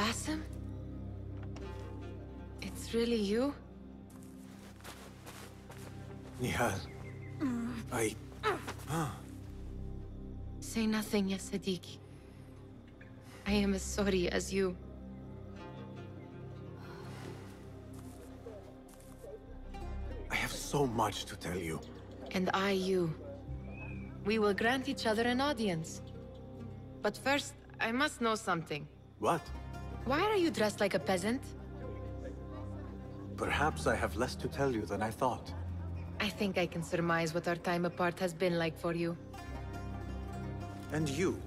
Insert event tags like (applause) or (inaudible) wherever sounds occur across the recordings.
Basim? It's really you? Nihal. Mm. I... Say nothing, ya Sadiq. I am as sorry as you. I have so much to tell you. And I you. We will grant each other an audience. But first, I must know something. What? Why are you dressed like a peasant? Perhaps I have less to tell you than I thought. I think I can surmise what our time apart has been like for you. And you?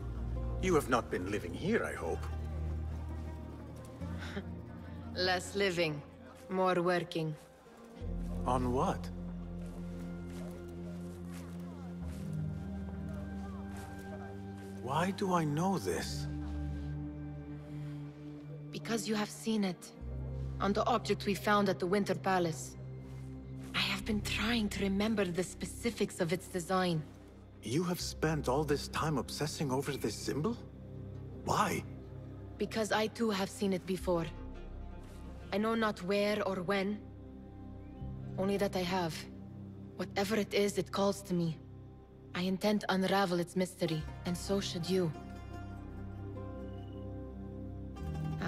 You have not been living here, I hope. (laughs) Less living, more working. On what? Why do I know this? Because you have seen it. On the object we found at the Winter Palace. I have been trying to remember the specifics of its design. You have spent all this time obsessing over this symbol? Why? Because I too have seen it before. I know not where or when. Only that I have. Whatever it is, it calls to me. I intend to unravel its mystery, and so should you.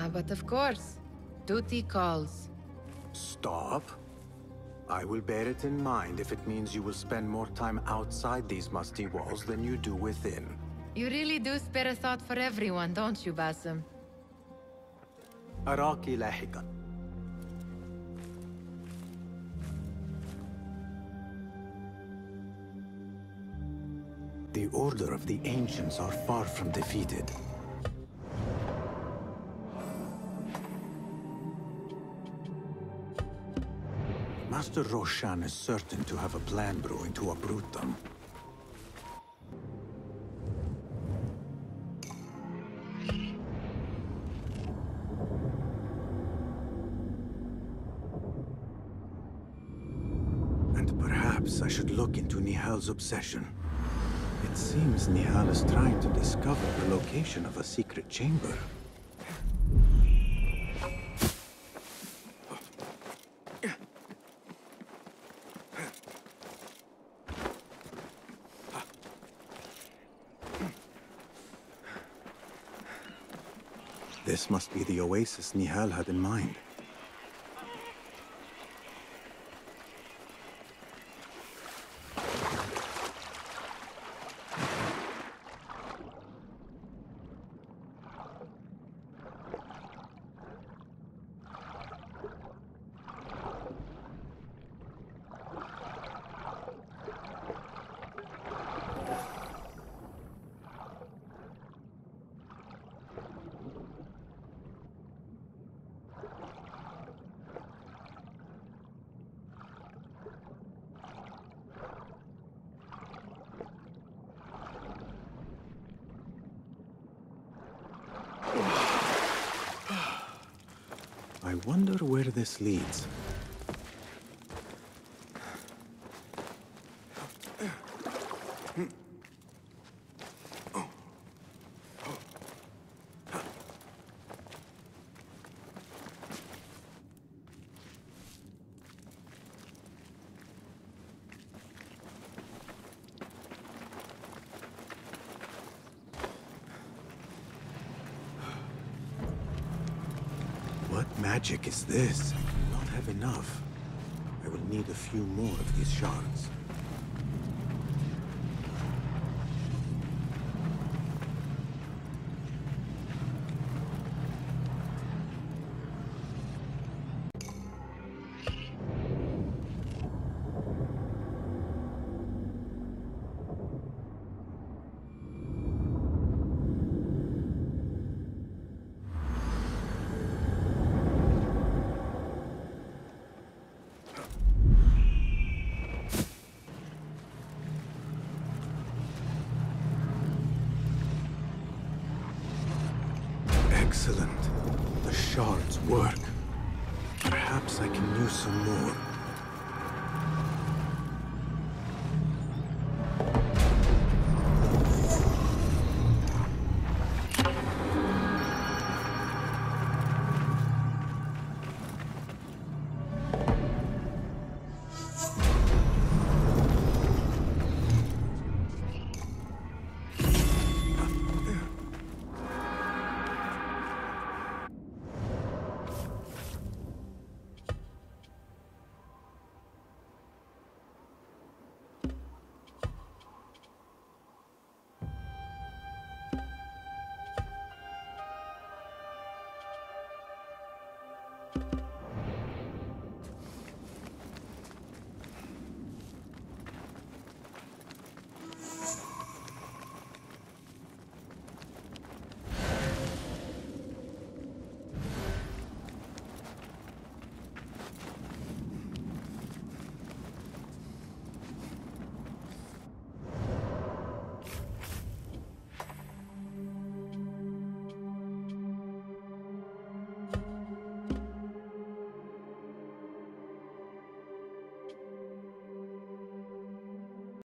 Ah, but of course, duty calls. Stop. I will bear it in mind if it means you will spend more time outside these musty walls than you do within. You really do spare a thought for everyone, don't you, Basim? أراك لاحقا. The Order of the Ancients are far from defeated. Master Roshan is certain to have a plan brewing to uproot them. And perhaps I should look into Nihal's obsession. It seems Nihal is trying to discover the location of a secret chamber. This must be the oasis Nihal had in mind. I wonder where this leads. What magic is this? I will not have enough. I will need a few more of these shards. Excellent. The shards work. Perhaps I can use some more.